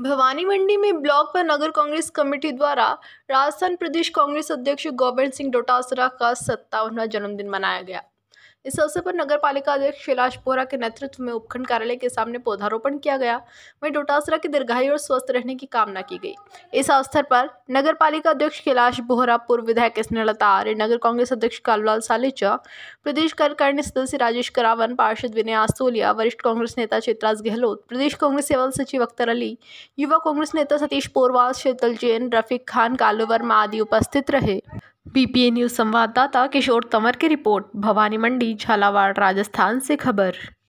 भवानी मंडी में ब्लॉक व नगर कांग्रेस कमेटी द्वारा राजस्थान प्रदेश कांग्रेस अध्यक्ष गोविंद सिंह डोटासरा का सत्तावनवा जन्मदिन मनाया गया। इस अवसर पर नगर पालिका अध्यक्ष कैलाश बोरा के नेतृत्व में उपखंड कार्यालय के सामने पौधारोपण किया गया, वहीं डोटासरा की दीर्घायु और स्वस्थ रहने की कामना की गई। इस अवसर पर नगर पालिका अध्यक्ष कैलाश बोहरा, पूर्व विधायक स्नेहलता आर्य, नगर कांग्रेस अध्यक्ष कालूलाल सालिचा, प्रदेश कार्यकारिणी सदस्य राजेश करावन, पार्षद विनय आस्तोलिया, वरिष्ठ कांग्रेस नेता चित्राज गहलोत, प्रदेश कांग्रेस सेवा सचिव अख्तर अली, युवा कांग्रेस नेता सतीश पोरवाल, शीतल जैन, रफीक खान, कालू वर्मा आदि उपस्थित रहे। बीपीए न्यूज़ संवाददाता किशोर तंवर की रिपोर्ट भवानी मंडी झालावाड़ राजस्थान से खबर।